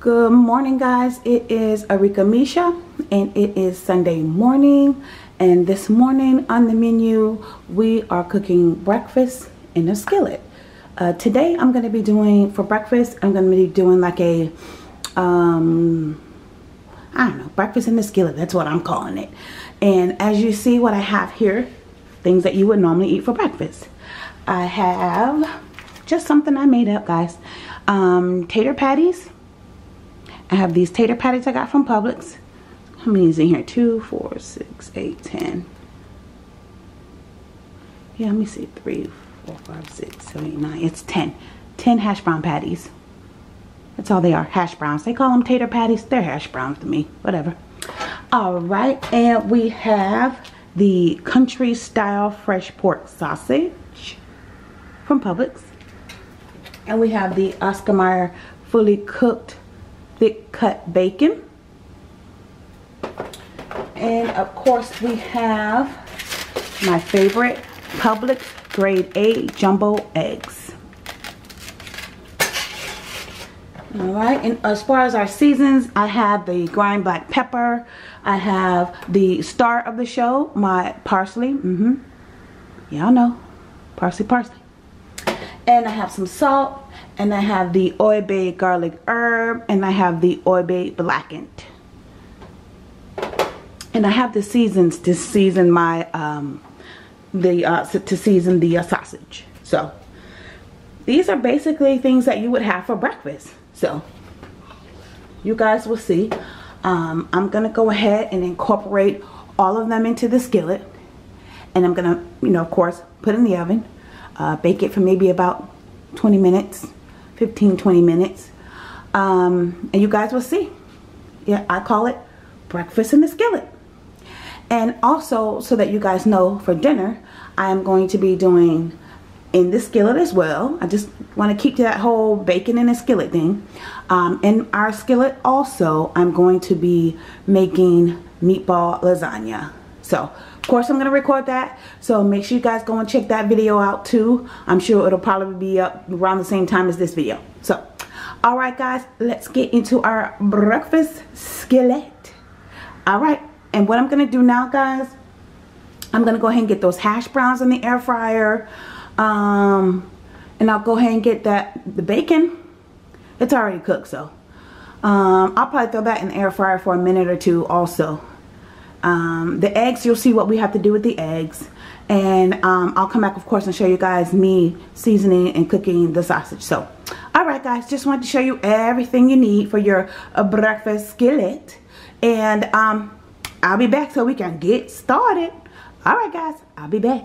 Good morning guys, it is Arickamisha and it is Sunday morning. And this morning on the menu we are cooking breakfast in a skillet. Uh, today I'm going to be doing for breakfast I'm going to be doing like a um, I don't know breakfast in the skillet. That's what I'm calling it. And as you see what I have here things that you would normally eat for breakfast. I have just something I made up guys. Um, tater patties I have these tater patties I got from Publix. How many is in here? Two, four, six, eight, ten. Yeah, let me see. Three, four, five, six, seven, eight, nine. It's ten. Ten hash brown patties. That's all they are. Hash browns. They call them tater patties. They're hash browns to me. Whatever. All right. And we have the country style fresh pork sausage from Publix. And we have the Oscar Mayer fully cooked thick cut bacon. And of course we have my favorite Publix grade A jumbo eggs. Alright, and as far as our seasons, I have the grind black pepper. I have the star of the show, my parsley. Mm-hmm. Y'all know. Parsley, parsley. And I have some salt and I have the Old garlic herb and I have the Old blackened. And I have the seasons to season my um, the uh, to season the uh, sausage. So these are basically things that you would have for breakfast. So you guys will see. Um, I'm gonna go ahead and incorporate all of them into the skillet. And I'm gonna you know of course put in the oven uh, bake it for maybe about 20 minutes 15 20 minutes. Um, and you guys will see. Yeah I call it breakfast in the skillet. And also so that you guys know for dinner I am going to be doing in the skillet as well. I just want to keep to that whole bacon in a skillet thing. Um, in our skillet also I'm going to be making meatball lasagna. So of course, I'm going to record that. So make sure you guys go and check that video out too. I'm sure it'll probably be up around the same time as this video. So, alright guys, let's get into our breakfast skillet. Alright, and what I'm going to do now guys, I'm going to go ahead and get those hash browns in the air fryer. Um, and I'll go ahead and get that, the bacon. It's already cooked, so. Um, I'll probably throw that in the air fryer for a minute or two also. Um, the eggs, you'll see what we have to do with the eggs. And um, I'll come back, of course, and show you guys me seasoning and cooking the sausage. So, alright guys, just wanted to show you everything you need for your uh, breakfast skillet. And um, I'll be back so we can get started. Alright guys, I'll be back.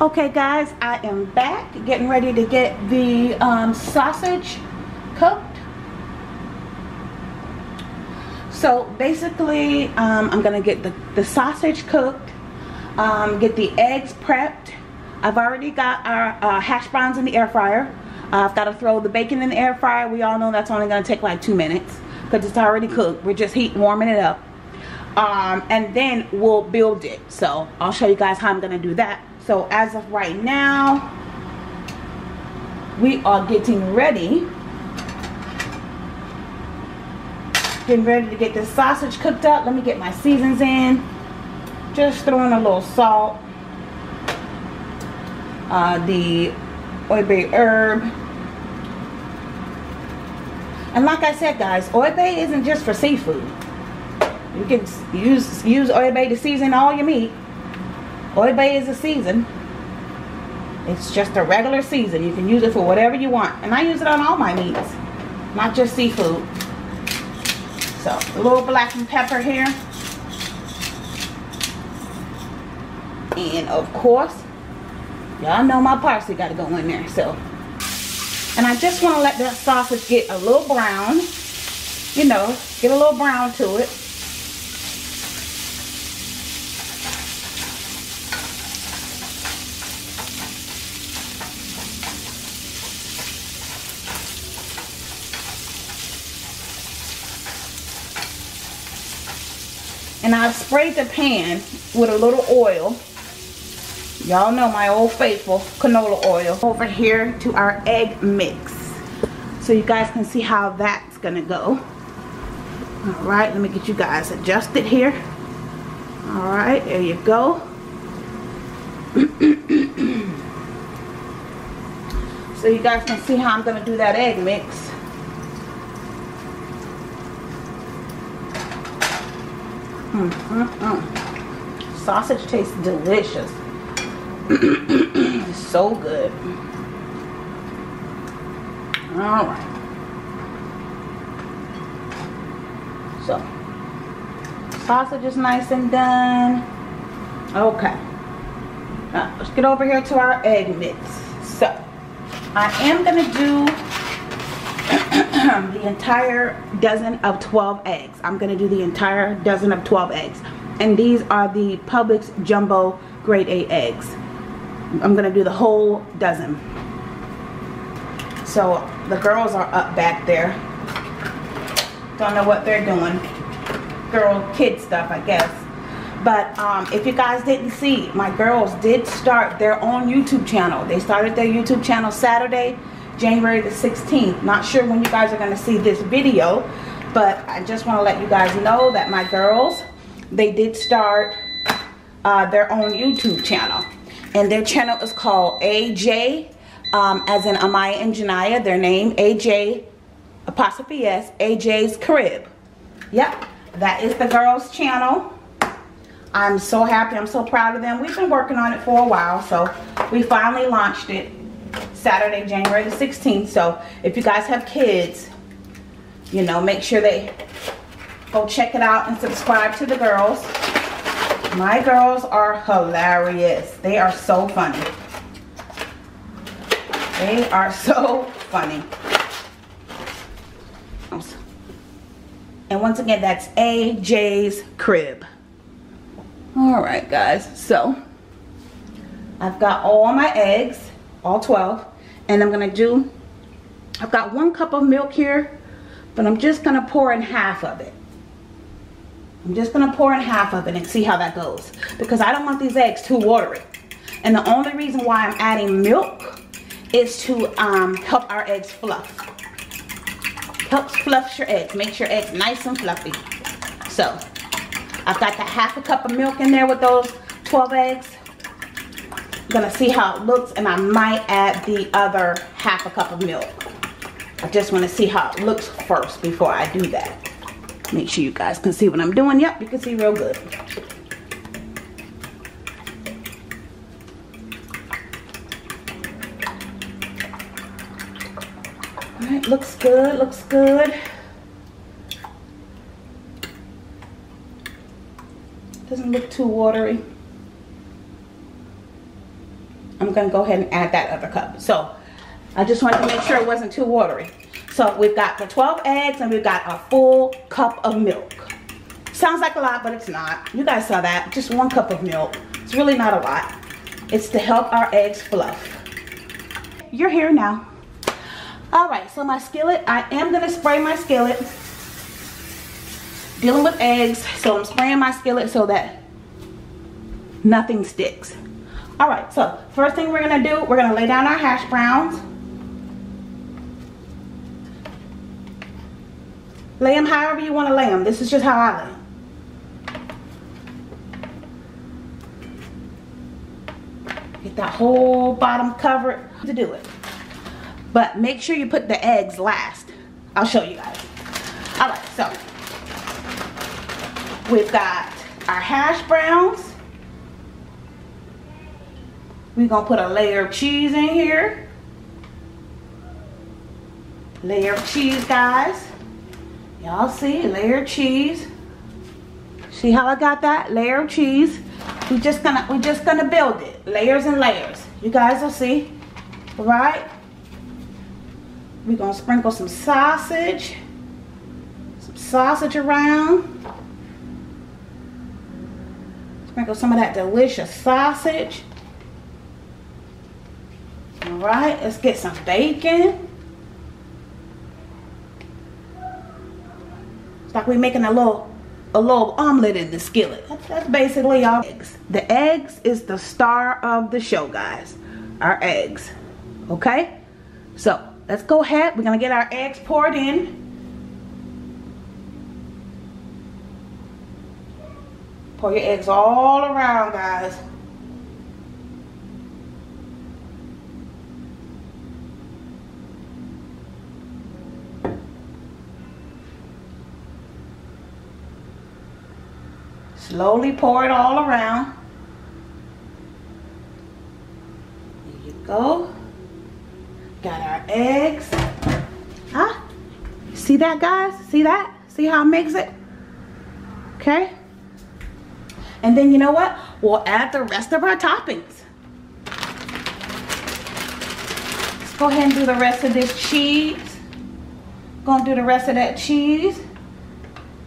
Okay guys, I am back getting ready to get the um, sausage cooked. So basically, um, I'm to get the, the sausage cooked, um, get the eggs prepped. I've already got our uh, hash browns in the air fryer. Uh, I've got to throw the bacon in the air fryer. We all know that's only to take like two minutes because it's already cooked. We're just heat warming it up. Um, and then we'll build it. So I'll show you guys how I'm to do that. So as of right now, we are getting ready Getting ready to get this sausage cooked up. Let me get my seasons in. Just throwing a little salt. Uh, the Bay herb. And like I said, guys, Bay isn't just for seafood. You can use use Bay to season all your meat. Bay is a season. It's just a regular season. You can use it for whatever you want. And I use it on all my meats, not just seafood. So a little black and pepper here. And of course, y'all know my parsley got to go in there. So, and I just want to let that sausage get a little brown. You know, get a little brown to it. And I've sprayed the pan with a little oil. Y'all know my old faithful canola oil. Over here to our egg mix. so you guys can see how that's gonna go. All right, let me get you guys adjusted here. All right, there you go. so you guys can see how I'm gonna do that egg mix. Mm. Sausage tastes delicious. so good. All right. So, sausage is nice and done. Okay. Now, let's get over here to our egg mix. So, I am going to do the entire dozen of 12 eggs. I'm going to do the entire dozen of 12 eggs. And these are the Publix Jumbo Grade A eggs. I'm going to do the whole dozen. So the girls are up back there. Don't know what they're doing. Girl, kid stuff, I guess. But um, if you guys didn't see, my girls did start their own YouTube channel. They started their YouTube channel Saturday, January the 16th. Not sure when you guys are going to see this video, but I just want to let you guys know that my girls, they did start uh, their own YouTube channel. And their channel is called AJ um, as in Amaya and Janaya, their name, AJ, apostrophe S, AJ's Crib. Yep, that is the girls' channel. I'm so happy, I'm so proud of them. We've been working on it for a while, so we finally launched it Saturday, January the 16th. So if you guys have kids, you know, make sure they go check it out and subscribe to the girls. My girls are hilarious. They are so funny. They are so funny. And once again, that's AJ's Crib. All right, guys. So, I've got all my eggs, all 12. And I'm to do, I've got one cup of milk here, but I'm just to pour in half of it. I'm just to pour in half of it and see how that goes. Because I don't want these eggs too watery. And the only reason why I'm adding milk is to um, help our eggs fluff. Helps fluff your eggs. Makes your eggs nice and fluffy. So, I've got the half a cup of milk in there with those 12 eggs. Gonna see how it looks and I might add the other half a cup of milk. I just wanna see how it looks first before I do that. Make sure you guys can see what I'm doing. Yep, you can see real good. Alright, looks good, looks good. Doesn't look too watery. I'm to go ahead and add that other cup. So, I just wanted to make sure it wasn't too watery. So, we've got the 12 eggs and we've got a full cup of milk. Sounds like a lot, but it's not. You guys saw that. Just one cup of milk. It's really not a lot. It's to help our eggs fluff. You're here now. All right, so my skillet, I am gonna spray my skillet. Dealing with eggs, so I'm spraying my skillet so that nothing sticks. All right, so first thing we're gonna do, we're gonna lay down our hash browns. Lay them however you wanna lay them. This is just how I lay them. Get that whole bottom covered to do it. But make sure you put the eggs last. I'll show you guys. All right, so we've got our hash browns. We're gonna put a layer of cheese in here. Layer of cheese, guys. Y'all see, layer of cheese. See how I got that? Layer of cheese. We just gonna we just gonna build it. Layers and layers. You guys will see. All right? We're to sprinkle some sausage. Some sausage around. Sprinkle some of that delicious sausage. Alright, let's get some bacon. It's like we're making a little a little omelet in the skillet. That's, that's basically our eggs. The eggs is the star of the show, guys. Our eggs. Okay? So, let's go ahead. We're to get our eggs poured in. Pour your eggs all around, guys. Slowly pour it all around. There you go. Got our eggs. Huh? See that, guys? See that? See how I mix it? Okay. And then you know what? We'll add the rest of our toppings. Let's go ahead and do the rest of this cheese. Gonna do the rest of that cheese.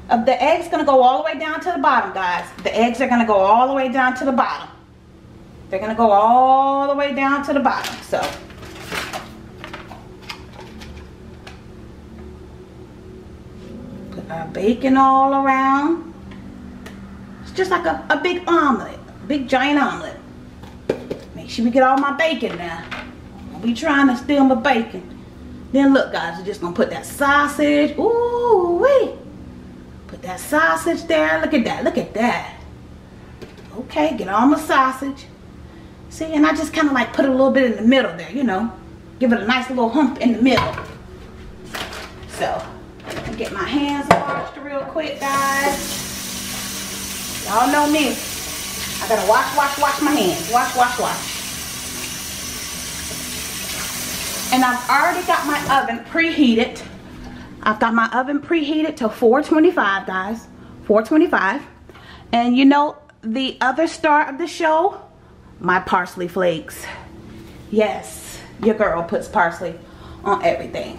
Uh, the eggs gonna go all the way down to the bottom, guys. The eggs are gonna go all the way down to the bottom. They're gonna go all the way down to the bottom. So put our bacon all around. It's just like a, a big omelet, a big giant omelet. Make sure we get all my bacon now. I'll be trying to steal my bacon. Then look, guys, we're just gonna put that sausage. Ooh, wee. Put that sausage there. Look at that. Look at that. Okay, get all my sausage. See, and I just kind of like put a little bit in the middle there, you know. Give it a nice little hump in the middle. So, get my hands washed real quick, guys. Y'all know me. I gotta wash, wash, wash my hands. Wash, wash, wash. And I've already got my oven preheated. I've got my oven preheated to 425, guys. 425. And you know, the other star of the show, my parsley flakes. Yes, your girl puts parsley on everything.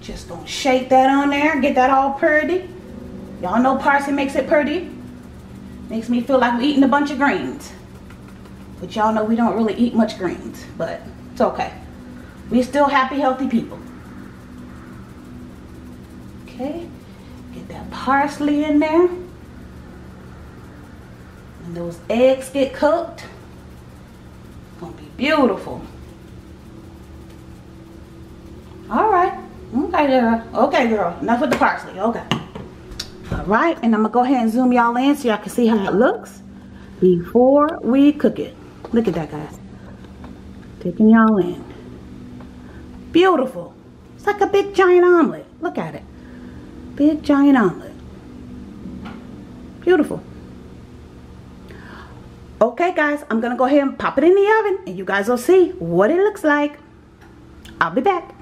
Just gonna shake that on there, get that all pretty. Y'all know parsley makes it pretty. Makes me feel like we're eating a bunch of greens. But y'all know we don't really eat much greens, but it's okay. We're still happy, healthy people. Okay, get that parsley in there. When those eggs get cooked, it's gonna be beautiful. All right, okay girl, okay girl, enough with the parsley, okay. All right, and I'm gonna go ahead and zoom y'all in so y'all can see how it looks before we cook it. Look at that guys, taking y'all in. Beautiful, it's like a big giant omelet, look at it. Big giant omelet. Beautiful. Okay guys, I'm gonna go ahead and pop it in the oven and you guys will see what it looks like. I'll be back.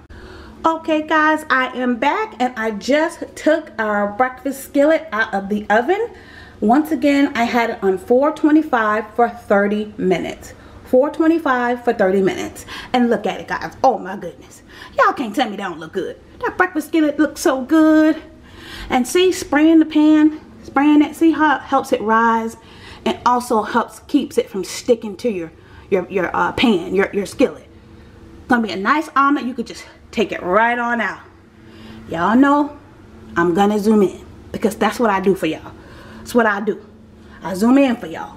Okay guys, I am back and I just took our breakfast skillet out of the oven. Once again, I had it on 425 for 30 minutes. 425 for 30 minutes. And look at it guys, oh my goodness. Y'all can't tell me that don't look good. That breakfast skillet looks so good. And see, spraying the pan, spraying it, see how it helps it rise and also helps keeps it from sticking to your your your uh, pan, your your skillet. Gonna be a nice omelet. You could just take it right on out. Y'all know I'm gonna zoom in because that's what I do for y'all. That's what I do. I zoom in for y'all.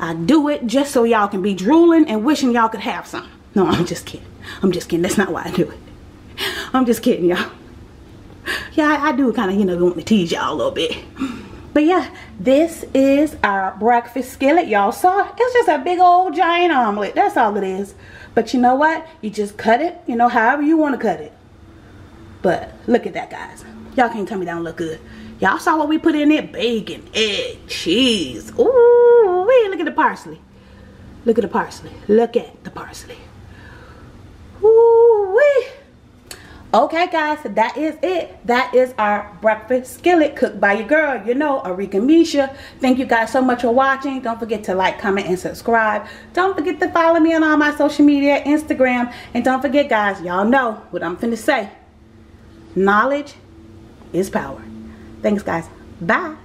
I do it just so y'all can be drooling and wishing y'all could have some. No, I'm just kidding. I'm just kidding. That's not why I do it. I'm just kidding, y'all yeah, I, do kind of, you know, want to tease y'all a little bit. But yeah, this is our breakfast skillet. Y'all saw, it's just a big old giant omelet. That's all it is. But you know what? You just cut it, you know, however you want to cut it. But look at that, guys. Y'all can't tell me that don't look good. Y'all saw what we put in it? Bacon, egg, cheese. Ooh, wee, look at the parsley. Look at the parsley. Look at the parsley. Ooh, wee. Okay guys, that is it. That is our breakfast skillet cooked by your girl, you know, Arickamisha. Thank you guys so much for watching. Don't forget to like, comment, and subscribe. Don't forget to follow me on all my social media, Instagram. And don't forget guys, y'all know what I'm finna say. Knowledge is power. Thanks guys. Bye.